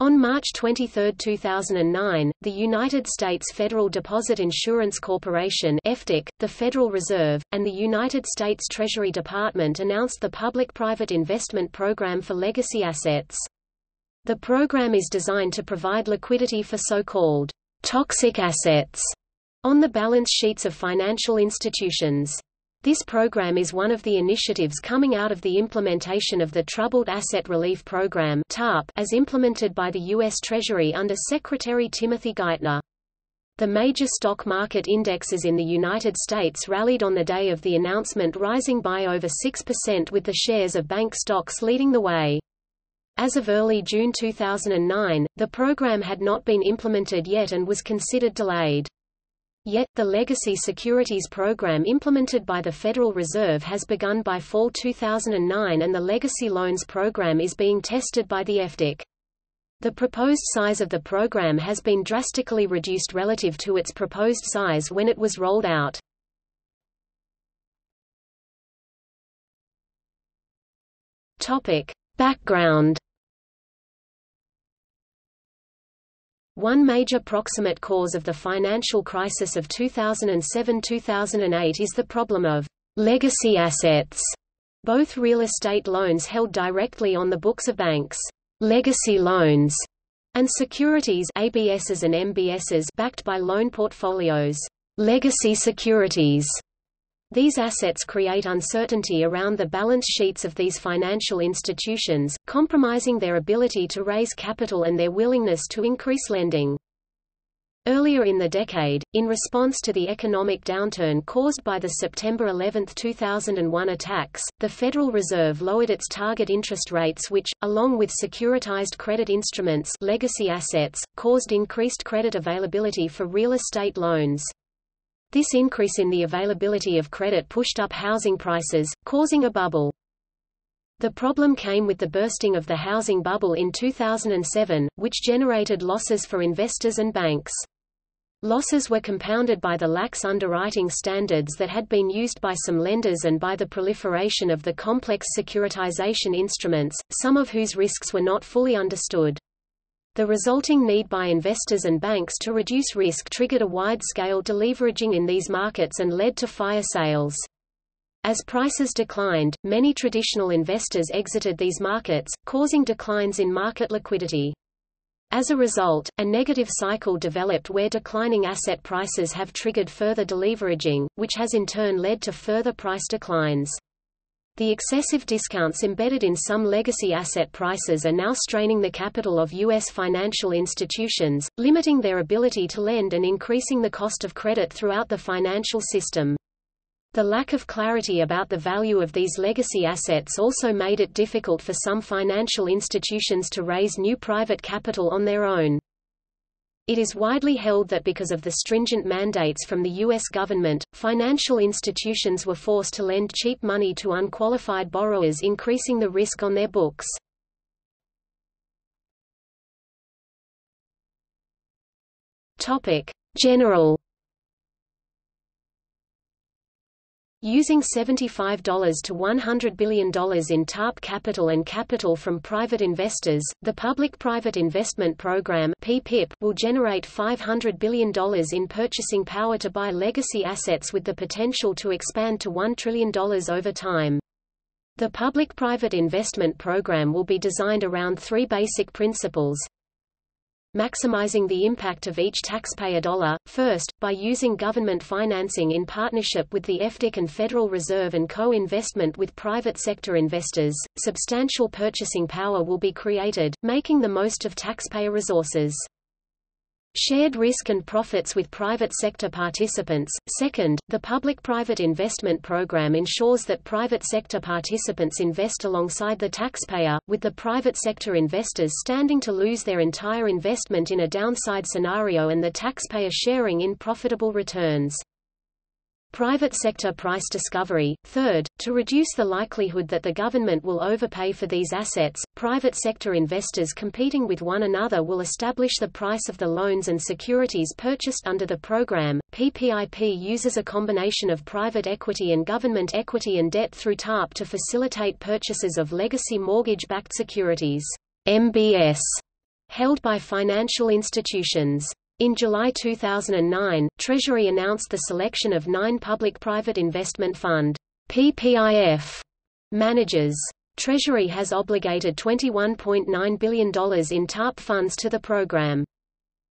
On March 23, 2009, the United States Federal Deposit Insurance Corporation FDIC, the Federal Reserve, and the United States Treasury Department announced the Public-Private Investment Program for Legacy Assets. The program is designed to provide liquidity for so-called toxic assets on the balance sheets of financial institutions. This program is one of the initiatives coming out of the implementation of the Troubled Asset Relief Program (TARP) as implemented by the U.S. Treasury under Secretary Timothy Geithner. The major stock market indexes in the United States rallied on the day of the announcement rising by over 6% with the shares of bank stocks leading the way. As of early June 2009, the program had not been implemented yet and was considered delayed. Yet, the legacy securities program implemented by the Federal Reserve has begun by fall 2009 and the legacy loans program is being tested by the FDIC. The proposed size of the program has been drastically reduced relative to its proposed size when it was rolled out. Topic. Background One major proximate cause of the financial crisis of 2007–2008 is the problem of legacy assets, both real estate loans held directly on the books of banks, legacy loans, and securities ABSs and MBSs backed by loan portfolios, legacy securities. These assets create uncertainty around the balance sheets of these financial institutions, compromising their ability to raise capital and their willingness to increase lending. Earlier in the decade, in response to the economic downturn caused by the September 11, 2001 attacks, the Federal Reserve lowered its target interest rates which, along with securitized credit instruments legacy assets, caused increased credit availability for real estate loans. This increase in the availability of credit pushed up housing prices, causing a bubble. The problem came with the bursting of the housing bubble in 2007, which generated losses for investors and banks. Losses were compounded by the lax underwriting standards that had been used by some lenders and by the proliferation of the complex securitization instruments, some of whose risks were not fully understood. The resulting need by investors and banks to reduce risk triggered a wide-scale deleveraging in these markets and led to fire sales. As prices declined, many traditional investors exited these markets, causing declines in market liquidity. As a result, a negative cycle developed where declining asset prices have triggered further deleveraging, which has in turn led to further price declines. The excessive discounts embedded in some legacy asset prices are now straining the capital of U.S. financial institutions, limiting their ability to lend and increasing the cost of credit throughout the financial system. The lack of clarity about the value of these legacy assets also made it difficult for some financial institutions to raise new private capital on their own. It is widely held that because of the stringent mandates from the U.S. government, financial institutions were forced to lend cheap money to unqualified borrowers increasing the risk on their books. General Using $75 to $100 billion in TARP capital and capital from private investors, the Public-Private Investment Program (PPIP) will generate $500 billion in purchasing power to buy legacy assets with the potential to expand to $1 trillion over time. The Public-Private Investment Program will be designed around three basic principles maximizing the impact of each taxpayer dollar, first, by using government financing in partnership with the FDIC and Federal Reserve and co-investment with private sector investors, substantial purchasing power will be created, making the most of taxpayer resources. Shared risk and profits with private sector participants. Second, the public-private investment program ensures that private sector participants invest alongside the taxpayer, with the private sector investors standing to lose their entire investment in a downside scenario and the taxpayer sharing in profitable returns. Private sector price discovery. Third, to reduce the likelihood that the government will overpay for these assets, private sector investors competing with one another will establish the price of the loans and securities purchased under the program. PPIP uses a combination of private equity and government equity and debt through TARP to facilitate purchases of legacy mortgage-backed securities, MBS, held by financial institutions. In July 2009, Treasury announced the selection of nine Public-Private Investment Fund PPIF managers. Treasury has obligated $21.9 billion in TARP funds to the program.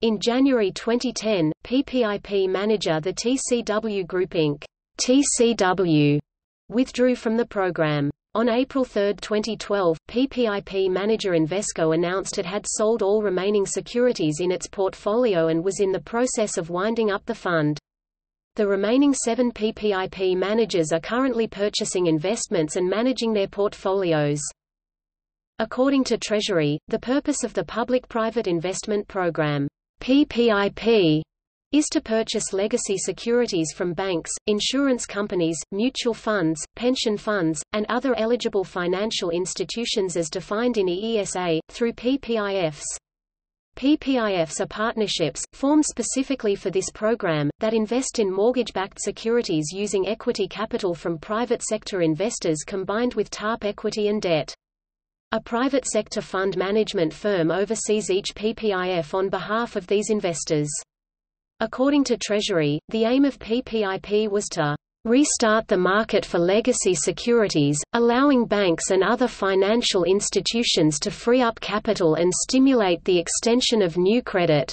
In January 2010, PPIP manager the TCW Group Inc. TCW withdrew from the program. On April 3, 2012, PPIP manager Invesco announced it had sold all remaining securities in its portfolio and was in the process of winding up the fund. The remaining seven PPIP managers are currently purchasing investments and managing their portfolios. According to Treasury, the purpose of the Public-Private Investment Program PPIP is to purchase legacy securities from banks, insurance companies, mutual funds, pension funds, and other eligible financial institutions as defined in EESA, through PPIFs. PPIFs are partnerships, formed specifically for this program, that invest in mortgage-backed securities using equity capital from private sector investors combined with TARP equity and debt. A private sector fund management firm oversees each PPIF on behalf of these investors. According to Treasury, the aim of PPIP was to restart the market for legacy securities, allowing banks and other financial institutions to free up capital and stimulate the extension of new credit.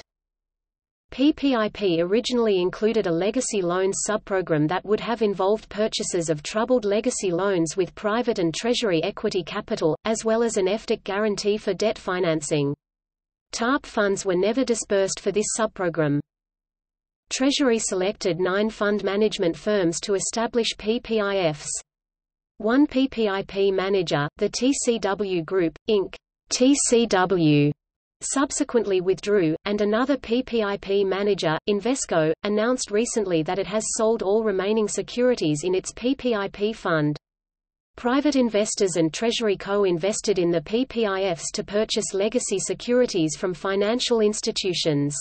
PPIP originally included a legacy loans subprogram that would have involved purchases of troubled legacy loans with private and treasury equity capital, as well as an FDIC guarantee for debt financing. TARP funds were never disbursed for this subprogram. Treasury selected nine fund management firms to establish PPIFs. One PPIP manager, the TCW Group, Inc. TCW, subsequently withdrew, and another PPIP manager, Invesco, announced recently that it has sold all remaining securities in its PPIP fund. Private investors and Treasury co-invested in the PPIFs to purchase legacy securities from financial institutions.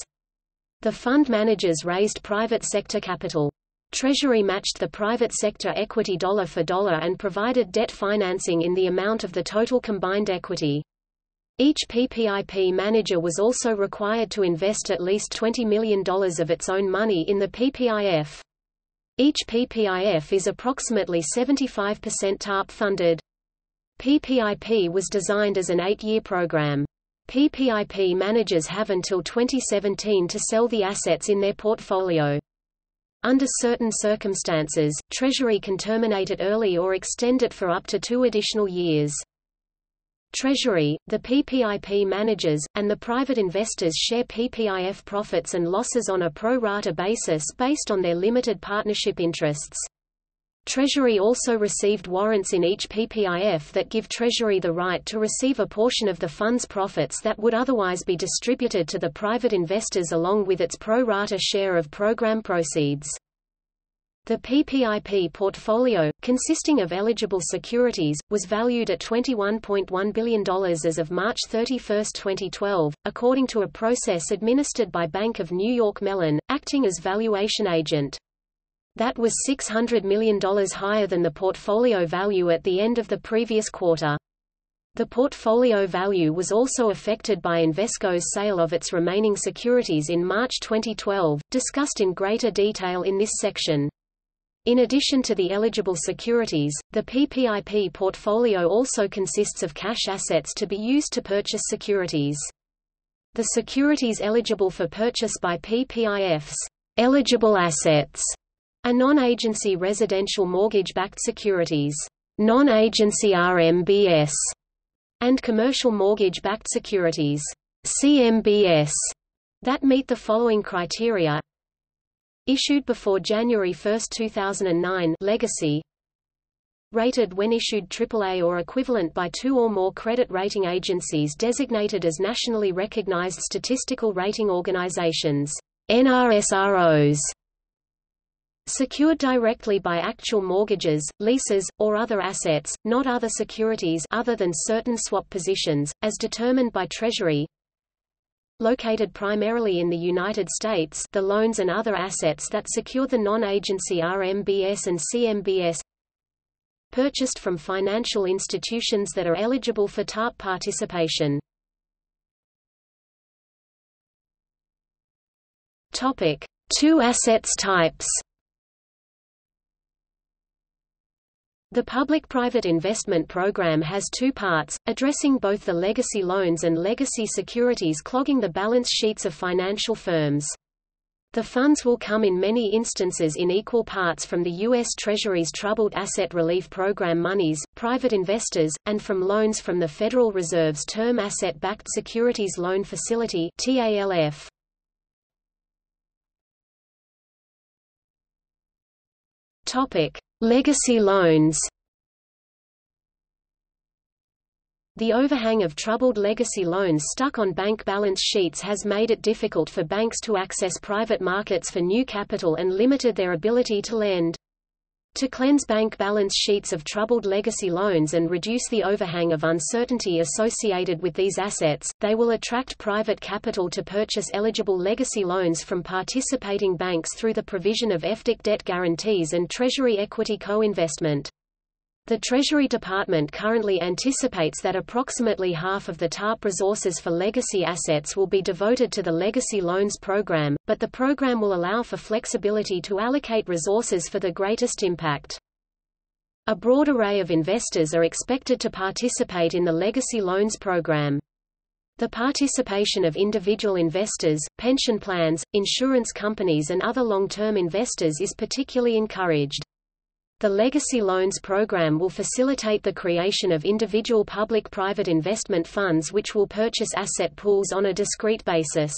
The fund managers raised private sector capital. Treasury matched the private sector equity dollar for dollar and provided debt financing in the amount of the total combined equity. Each PPIP manager was also required to invest at least $20 million of its own money in the PPIF. Each PPIF is approximately 75% TARP funded. PPIP was designed as an eight-year program. PPIP managers have until 2017 to sell the assets in their portfolio. Under certain circumstances, Treasury can terminate it early or extend it for up to two additional years. Treasury, the PPIP managers, and the private investors share PPIF profits and losses on a pro rata basis based on their limited partnership interests. Treasury also received warrants in each PPIF that give Treasury the right to receive a portion of the fund's profits that would otherwise be distributed to the private investors along with its pro rata share of program proceeds. The PPIP portfolio, consisting of eligible securities, was valued at $21.1 billion as of March 31, 2012, according to a process administered by Bank of New York Mellon, acting as valuation agent. That was $600 million higher than the portfolio value at the end of the previous quarter. The portfolio value was also affected by Invesco's sale of its remaining securities in March 2012, discussed in greater detail in this section. In addition to the eligible securities, the PPIP portfolio also consists of cash assets to be used to purchase securities. The securities eligible for purchase by PPIFs eligible assets a non-agency residential mortgage-backed securities, non-agency RMBS, and commercial mortgage-backed securities, CMBS, that meet the following criteria. Issued before January 1, 2009 legacy rated when issued AAA or equivalent by two or more credit rating agencies designated as nationally recognized statistical rating organizations NRSROs Secured directly by actual mortgages, leases, or other assets, not other securities other than certain swap positions, as determined by Treasury. Located primarily in the United States the loans and other assets that secure the non-agency RMBS and CMBS purchased from financial institutions that are eligible for TARP participation. Topic: Two assets types. The public-private investment program has two parts, addressing both the legacy loans and legacy securities clogging the balance sheets of financial firms. The funds will come in many instances in equal parts from the U.S. Treasury's Troubled Asset Relief Program monies, private investors, and from loans from the Federal Reserve's Term Asset-Backed Securities Loan Facility TALF. Topic: Legacy loans The overhang of troubled legacy loans stuck on bank balance sheets has made it difficult for banks to access private markets for new capital and limited their ability to lend. To cleanse bank balance sheets of troubled legacy loans and reduce the overhang of uncertainty associated with these assets, they will attract private capital to purchase eligible legacy loans from participating banks through the provision of FDIC debt guarantees and Treasury equity co-investment. The Treasury Department currently anticipates that approximately half of the TARP resources for legacy assets will be devoted to the Legacy Loans Program, but the program will allow for flexibility to allocate resources for the greatest impact. A broad array of investors are expected to participate in the Legacy Loans Program. The participation of individual investors, pension plans, insurance companies and other long-term investors is particularly encouraged. The Legacy Loans Program will facilitate the creation of individual public-private investment funds which will purchase asset pools on a discrete basis.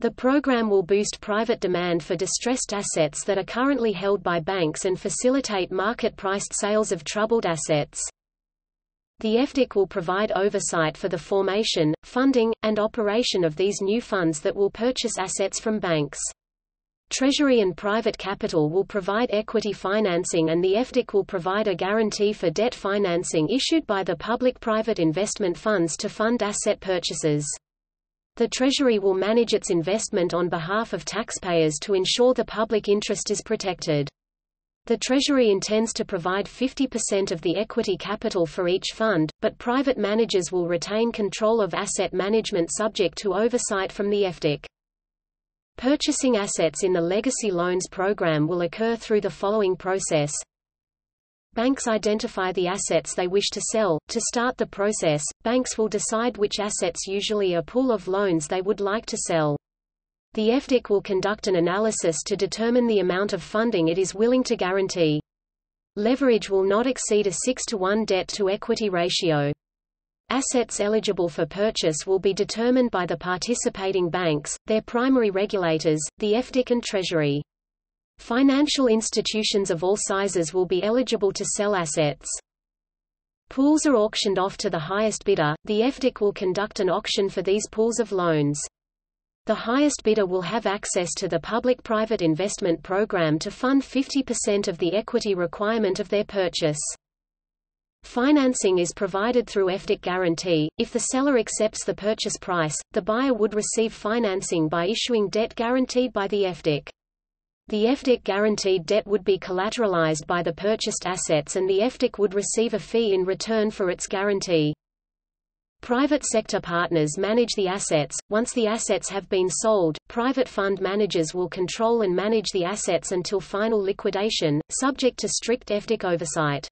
The program will boost private demand for distressed assets that are currently held by banks and facilitate market-priced sales of troubled assets. The FDIC will provide oversight for the formation, funding, and operation of these new funds that will purchase assets from banks. Treasury and private capital will provide equity financing and the FDIC will provide a guarantee for debt financing issued by the public-private investment funds to fund asset purchases. The Treasury will manage its investment on behalf of taxpayers to ensure the public interest is protected. The Treasury intends to provide 50% of the equity capital for each fund, but private managers will retain control of asset management subject to oversight from the FDIC. Purchasing assets in the Legacy Loans Program will occur through the following process. Banks identify the assets they wish to sell. To start the process, banks will decide which assets usually a pool of loans they would like to sell. The FDIC will conduct an analysis to determine the amount of funding it is willing to guarantee. Leverage will not exceed a 6 to 1 debt to equity ratio. Assets eligible for purchase will be determined by the participating banks, their primary regulators, the FDIC and Treasury. Financial institutions of all sizes will be eligible to sell assets. Pools are auctioned off to the highest bidder. The FDIC will conduct an auction for these pools of loans. The highest bidder will have access to the public-private investment program to fund 50% of the equity requirement of their purchase. Financing is provided through FDIC guarantee. If the seller accepts the purchase price, the buyer would receive financing by issuing debt guaranteed by the FDIC. The FDIC guaranteed debt would be collateralized by the purchased assets and the FDIC would receive a fee in return for its guarantee. Private sector partners manage the assets. Once the assets have been sold, private fund managers will control and manage the assets until final liquidation, subject to strict FDIC oversight.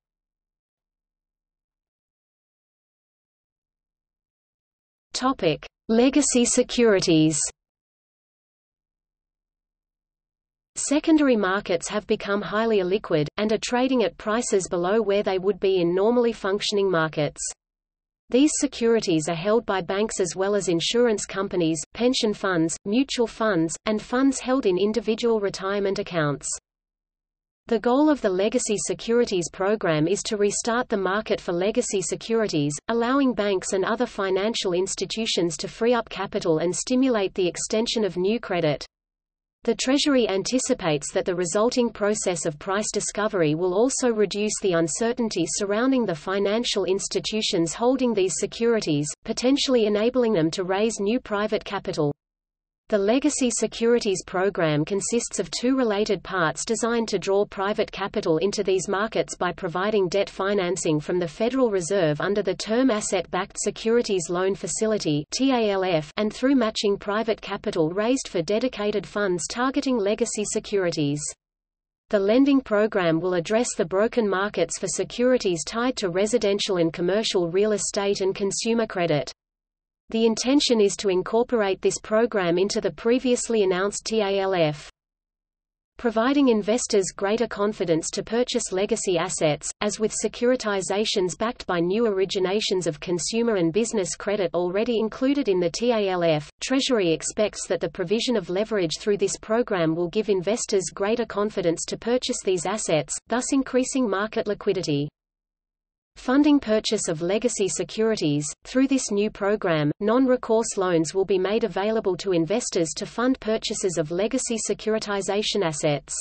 Topic: Legacy securities. Secondary markets have become highly illiquid, and are trading at prices below where they would be in normally functioning markets. These securities are held by banks as well as insurance companies, pension funds, mutual funds, and funds held in individual retirement accounts. The goal of the Legacy Securities Program is to restart the market for legacy securities, allowing banks and other financial institutions to free up capital and stimulate the extension of new credit. The Treasury anticipates that the resulting process of price discovery will also reduce the uncertainty surrounding the financial institutions holding these securities, potentially enabling them to raise new private capital. The Legacy Securities Program consists of two related parts designed to draw private capital into these markets by providing debt financing from the Federal Reserve under the Term Asset-Backed Securities Loan Facility and through matching private capital raised for dedicated funds targeting legacy securities. The lending program will address the broken markets for securities tied to residential and commercial real estate and consumer credit. The intention is to incorporate this program into the previously announced TALF. Providing investors greater confidence to purchase legacy assets, as with securitizations backed by new originations of consumer and business credit already included in the TALF, Treasury expects that the provision of leverage through this program will give investors greater confidence to purchase these assets, thus increasing market liquidity. Funding purchase of legacy securities. Through this new program, non-recourse loans will be made available to investors to fund purchases of legacy securitization assets.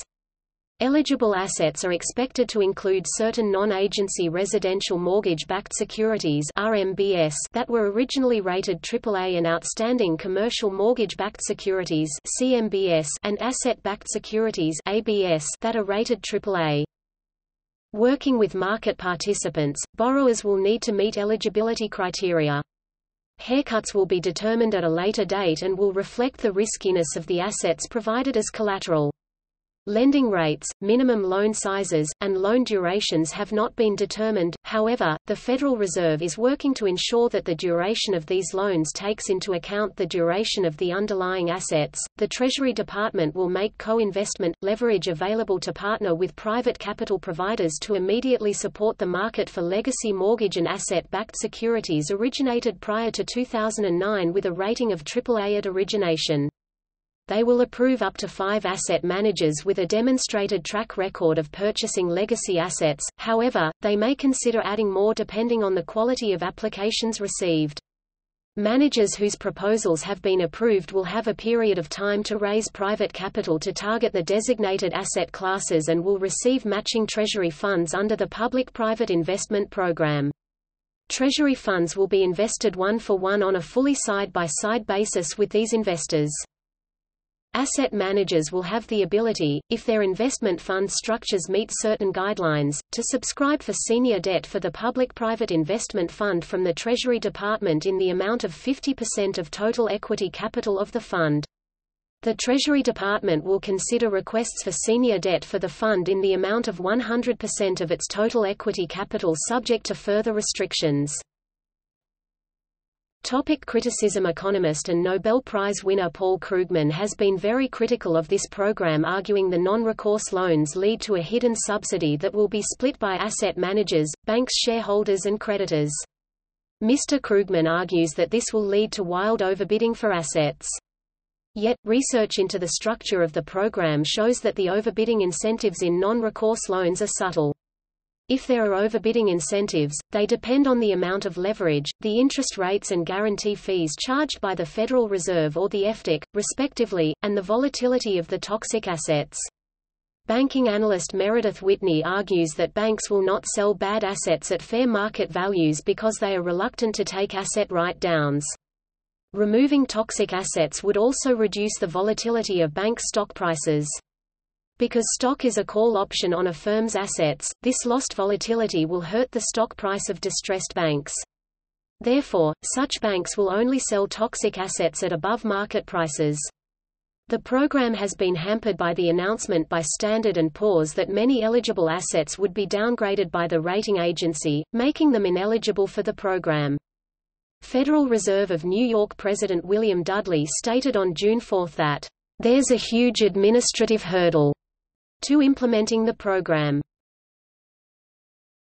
Eligible assets are expected to include certain non-agency residential mortgage-backed securities RMBS that were originally rated AAA and outstanding commercial mortgage-backed securities CMBS and asset-backed securities ABS that are rated AAA. Working with market participants, borrowers will need to meet eligibility criteria. Haircuts will be determined at a later date and will reflect the riskiness of the assets provided as collateral. Lending rates, minimum loan sizes, and loan durations have not been determined, however, the Federal Reserve is working to ensure that the duration of these loans takes into account the duration of the underlying assets. The Treasury Department will make co investment leverage available to partner with private capital providers to immediately support the market for legacy mortgage and asset backed securities originated prior to 2009 with a rating of AAA at origination they will approve up to five asset managers with a demonstrated track record of purchasing legacy assets, however, they may consider adding more depending on the quality of applications received. Managers whose proposals have been approved will have a period of time to raise private capital to target the designated asset classes and will receive matching Treasury funds under the Public-Private Investment Program. Treasury funds will be invested one for one on a fully side-by-side -side basis with these investors. Asset managers will have the ability, if their investment fund structures meet certain guidelines, to subscribe for senior debt for the public-private investment fund from the Treasury Department in the amount of 50% of total equity capital of the fund. The Treasury Department will consider requests for senior debt for the fund in the amount of 100% of its total equity capital subject to further restrictions. Topic criticism Economist and Nobel Prize winner Paul Krugman has been very critical of this program arguing the non-recourse loans lead to a hidden subsidy that will be split by asset managers, banks shareholders and creditors. Mr. Krugman argues that this will lead to wild overbidding for assets. Yet, research into the structure of the program shows that the overbidding incentives in non-recourse loans are subtle. If there are overbidding incentives, they depend on the amount of leverage, the interest rates and guarantee fees charged by the Federal Reserve or the FDIC, respectively, and the volatility of the toxic assets. Banking analyst Meredith Whitney argues that banks will not sell bad assets at fair market values because they are reluctant to take asset write-downs. Removing toxic assets would also reduce the volatility of bank stock prices. Because stock is a call option on a firm's assets, this lost volatility will hurt the stock price of distressed banks. Therefore, such banks will only sell toxic assets at above market prices. The program has been hampered by the announcement by Standard & Poor's that many eligible assets would be downgraded by the rating agency, making them ineligible for the program. Federal Reserve of New York President William Dudley stated on June 4 that, "...there's a huge administrative hurdle to implementing the program.